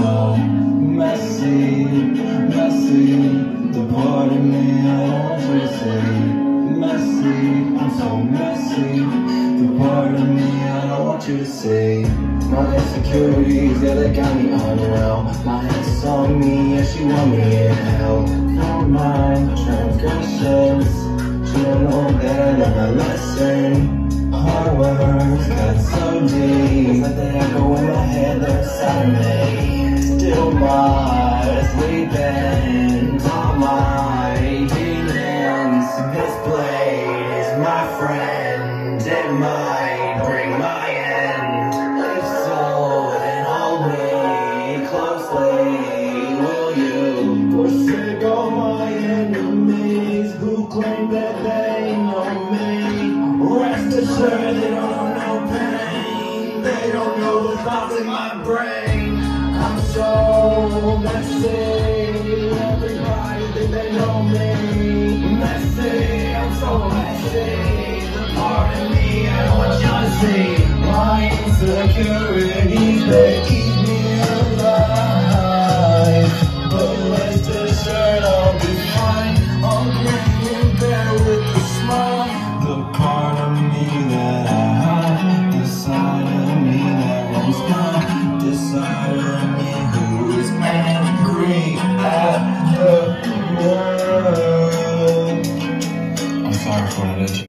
messy, messy. The part of me I want you to see. Messy, I'm so messy. The part of me I don't want you to see. My insecurities, yeah, they got me unwell. My ex on me, yeah, she want me in hell. For my transgressions, she don't know better than my lesson. Hard words got so deep, it's like the echo in my head that's me. That they know me. Rest assured they don't know no pain, they don't know the thoughts in my brain. I'm so messy, everybody think they know me. Messy, I'm so messy, the part of me I don't want you to see. My insecurities, the of me who is angry at the world. I'm sorry for that.